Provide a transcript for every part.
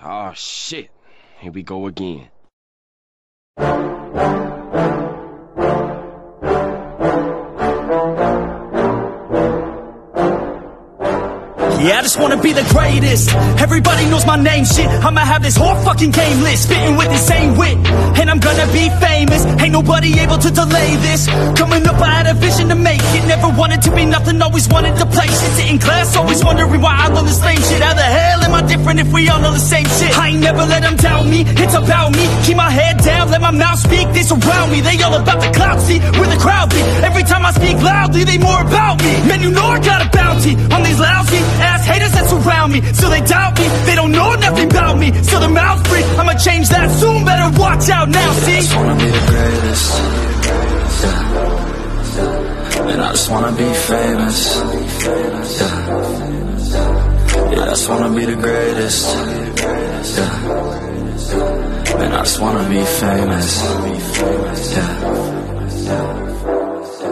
Oh shit. Here we go again. Yeah, I just wanna be the greatest. Everybody knows my name, shit. I'ma have this whole fucking game list, spitting with insane wit. And I'm gonna be famous. Ain't nobody able to delay this. Coming up, I had a vision to make it. Never wanted to be nothing, always wanted to play shit. Sit in class, always wondering why I know the same shit. How the hell Different if we all know the same shit? I ain't never let them doubt me, it's about me. Keep my head down, let my mouth speak. They surround me, they all about the clout, see where the crowd be. Every time I speak loudly, they more about me. Man, you know I got a bounty on these lousy ass haters that surround me. So they doubt me, they don't know nothing about me. So their mouths free, I'ma change that soon. Better watch out now, see? I just wanna be the greatest. Yeah. And I just wanna be famous. Be the greatest. Yeah. And I just wanna be famous. Yeah.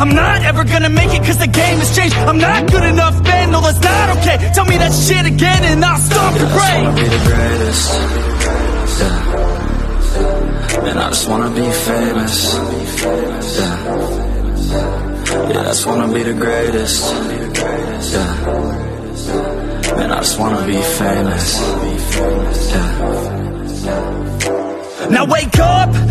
I'm not ever gonna make it cause the game has changed I'm not good enough man, no that's not okay Tell me that shit again and I'll stop Yeah, the I just wanna be the greatest. Yeah. And I just wanna be famous. Yeah. Yeah, I just wanna be the greatest. Yeah. And I just wanna be famous. Yeah. Now wake up,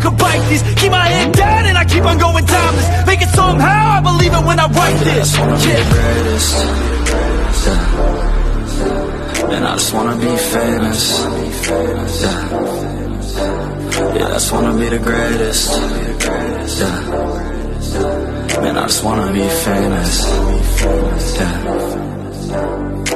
can bite this Keep my head down and I keep on going timeless Make it somehow, I believe it when I write I this just wanna be the greatest. Yeah. And I just wanna be famous. Yeah. Yeah, I just wanna be the greatest. Yeah. And I just wanna be famous. Yeah.